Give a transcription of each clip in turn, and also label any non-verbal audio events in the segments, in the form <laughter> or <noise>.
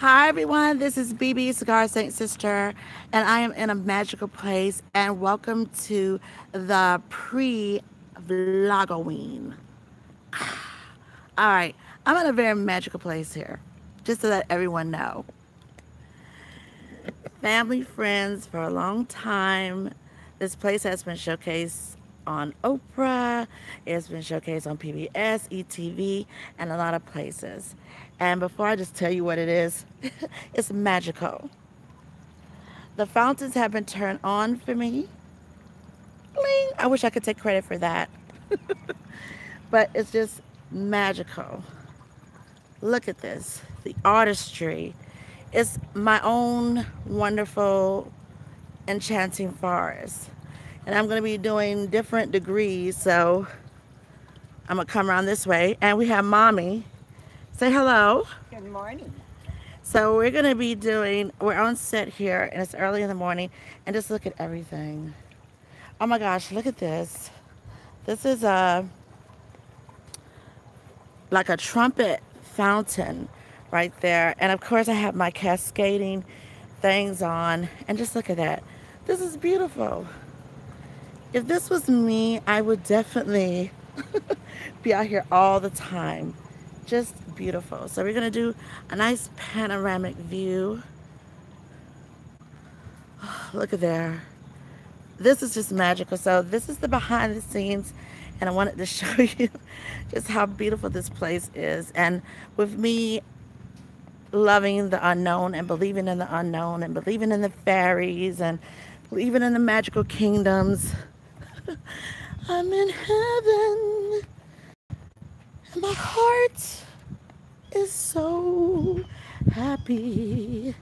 Hi everyone, this is BB Cigar Saint Sister, and I am in a magical place. And welcome to the pre-vlogoween. <sighs> All right, I'm in a very magical place here, just to let everyone know. Family, friends for a long time. This place has been showcased on Oprah, it's been showcased on PBS, ETV, and a lot of places. And before I just tell you what it is, <laughs> it's magical. The fountains have been turned on for me. Bling! I wish I could take credit for that. <laughs> but it's just magical. Look at this. The artistry. It's my own wonderful enchanting forest. And I'm going to be doing different degrees. So I'm going to come around this way. And we have mommy Say hello. Good morning. So we're going to be doing, we're on set here and it's early in the morning and just look at everything. Oh my gosh, look at this. This is a, like a trumpet fountain right there. And of course I have my cascading things on and just look at that. This is beautiful. If this was me, I would definitely <laughs> be out here all the time just beautiful. So we're going to do a nice panoramic view. <sighs> Look at there. This is just magical. So this is the behind the scenes and I wanted to <laughs> show you just how beautiful this place is. And with me loving the unknown and believing in the unknown and believing in the fairies and believing in the magical kingdoms, I'm in heaven. And my heart is so happy.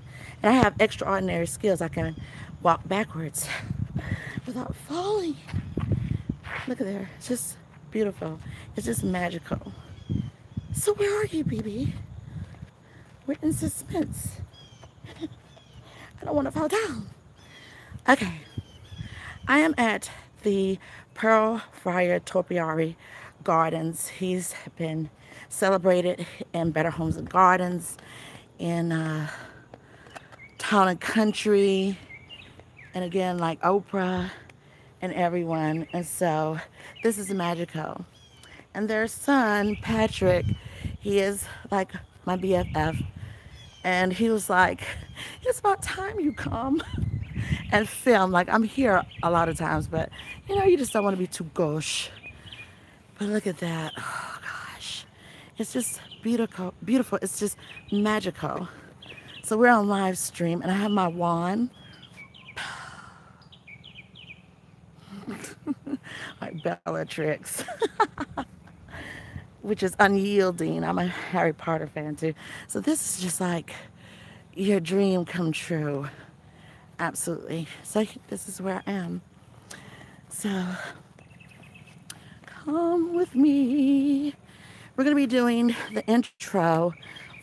And I have extraordinary skills. I can walk backwards without falling. Look at there. It's just beautiful. It's just magical. So where are you, BB? We're in suspense. <laughs> I don't want to fall down. Okay. I am at the Pearl Fryar Topiary Gardens. He's been celebrated in Better Homes and Gardens, in uh, Town and Country, and again, like Oprah and everyone. And so this is magical. And their son, Patrick, he is like my BFF. And he was like, it's about time you come <laughs> and film. Like I'm here a lot of times, but you know, you just don't want to be too gauche. But look at that. Oh, gosh. It's just beautiful. Beautiful. It's just magical. So we're on live stream and I have my wand. <laughs> like Bellatrix. <laughs> Which is unyielding. I'm a Harry Potter fan too. So this is just like your dream come true. Absolutely. So this is where I am. So come with me. We're going to be doing the intro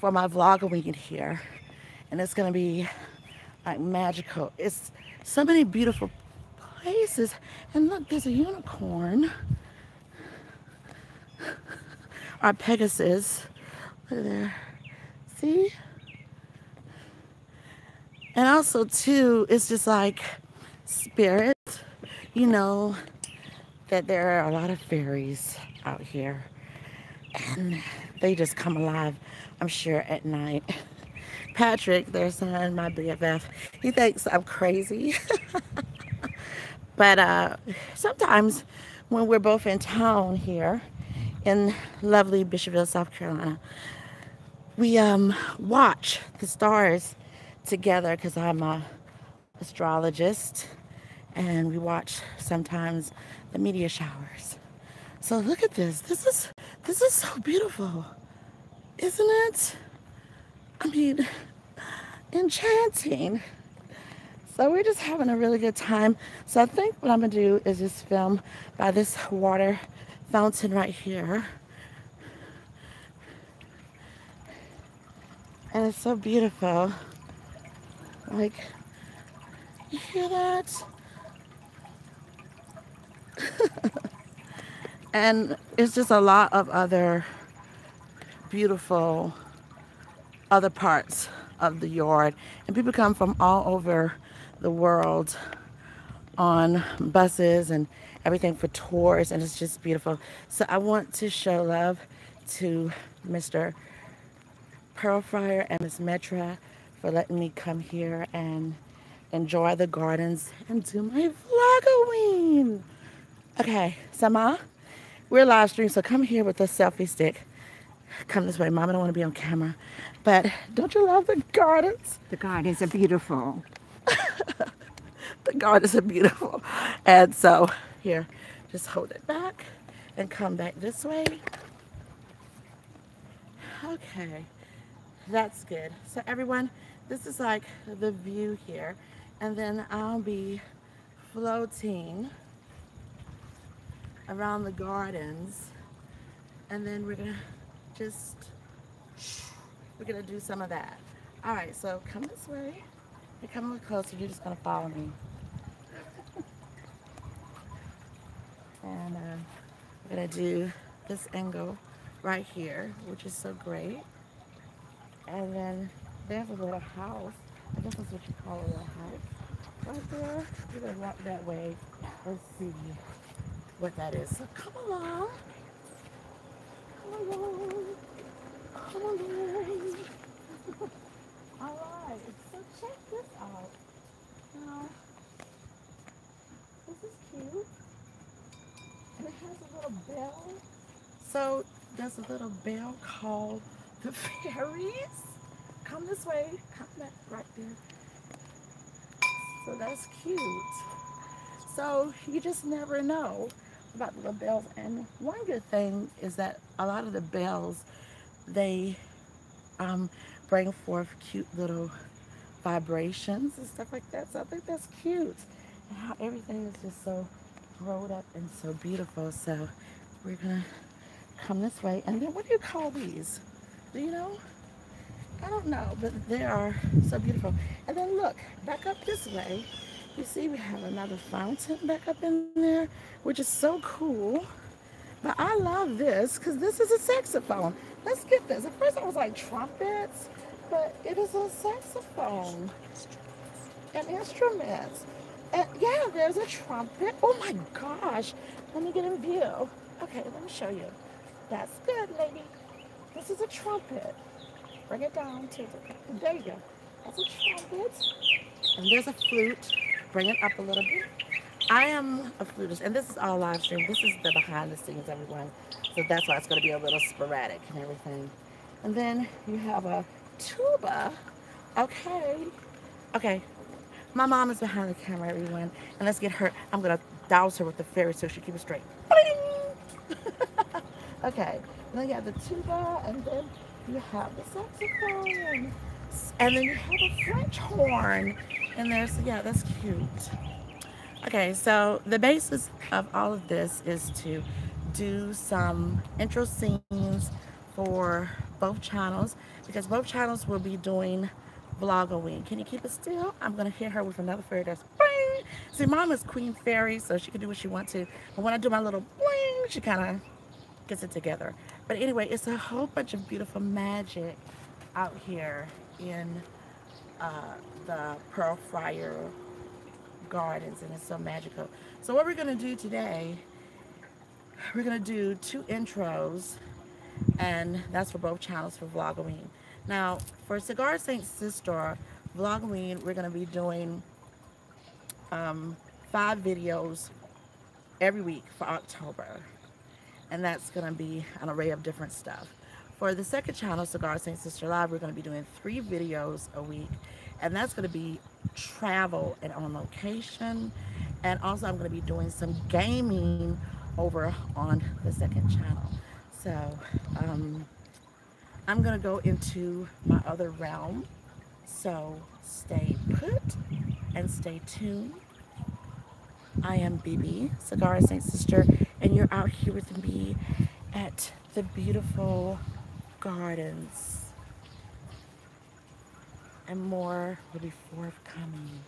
for my vlog weekend here. And it's going to be like magical. It's so many beautiful places. And look, there's a unicorn. Our Pegasus. Look at there. See? And also, too, it's just like spirit, you know, that there are a lot of fairies out here and they just come alive, I'm sure, at night. <laughs> Patrick, their son, my BFF, he thinks I'm crazy. <laughs> but uh, sometimes when we're both in town here in lovely Bishopville, South Carolina, we um, watch the stars together because I'm a astrologist and we watch sometimes the meteor showers. So look at this. This is this is so beautiful. Isn't it? I mean, enchanting. So we're just having a really good time. So I think what I'm gonna do is just film by this water fountain right here. And it's so beautiful. Like, you hear that? <laughs> and it's just a lot of other beautiful other parts of the yard. And people come from all over the world on buses and everything for tours and it's just beautiful. So I want to show love to Mr. Pearl Fryar and Miss Metra for letting me come here and enjoy the gardens and do my vlogoween. Okay, so Ma, we're live stream, so come here with the selfie stick. Come this way, Mom. I don't want to be on camera. But don't you love the gardens? The gardens are beautiful. <laughs> the gardens are beautiful. And so, here, just hold it back and come back this way. Okay, that's good. So everyone, this is like the view here. And then I'll be floating around the gardens. And then we're gonna just, we're gonna do some of that. All right, so come this way. You come a little closer, you're just gonna follow me. <laughs> and uh, we're gonna do this angle right here, which is so great. And then there's a little house. I guess that's what you call a little house. Right there. We're gonna walk that way. Let's see what that is. So come along. Come along. Come along. <laughs> Alright, so check this out. Now, this is cute. And it has a little bell. So there's a little bell called the <laughs> fairies. Come this way. Come back right there. So that's cute. So you just never know about the bells. And one good thing is that a lot of the bells, they um, bring forth cute little vibrations and stuff like that. So I think that's cute. And how everything is just so grown up and so beautiful. So we're to come this way. And then what do you call these? Do you know? I don't know, but they are so beautiful. And then look, back up this way. You see we have another fountain back up in there, which is so cool. But I love this because this is a saxophone. Let's get this. At first I was like trumpets, but it is a saxophone. And instruments. And yeah, there's a trumpet. Oh my gosh. Let me get in view. Okay, let me show you. That's good, lady. This is a trumpet. Bring it down to the, there you go. That's a trumpet. And there's a flute. Bring it up a little bit. I am a flutist, and this is all live stream. This is the behind the scenes, everyone. So that's why it's going to be a little sporadic and everything. And then you have a tuba. Okay. Okay. My mom is behind the camera, everyone. And let's get her. I'm going to douse her with the fairy so she keep it straight. <laughs> okay. And then you have the tuba, and then you have the saxophone. And then you have a French horn. And there's, yeah, that's cute. Okay, so the basis of all of this is to do some intro scenes for both channels because both channels will be doing vlog a vlogoween. Can you keep it still? I'm to hit her with another fairy that's bling. See, mom is queen fairy, so she can do what she wants to. But when I do my little bling, she kind of gets it together. But anyway, it's a whole bunch of beautiful magic out here in uh, the Pearl Fryar Gardens, and it's so magical. So what we're going to do today, we're going to do two intros, and that's for both channels for Vlogoween. Now, for Cigar St. Sister Vlogoween, we're going to be doing um, five videos every week for October and that's going to be an array of different stuff. For the second channel, Cigar St. Sister Live, we're going to be doing three videos a week, and that's going to be travel and on location. And also, I'm going to be doing some gaming over on the second channel. So, um, I'm going to go into my other realm. So, stay put and stay tuned. I am BB, Cigar St. Sister, and you're out here with me at the beautiful gardens. And more will be forthcoming.